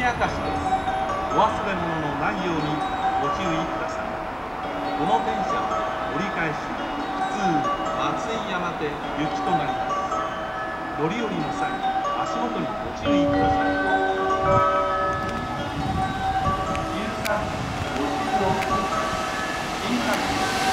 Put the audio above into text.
し明かしですお忘れ物のない。ようにご注意ください。この電車は折り返し普通松井山手行きとなります乗り降りの際足元にご注意ください。1356